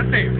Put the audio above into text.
goddamn.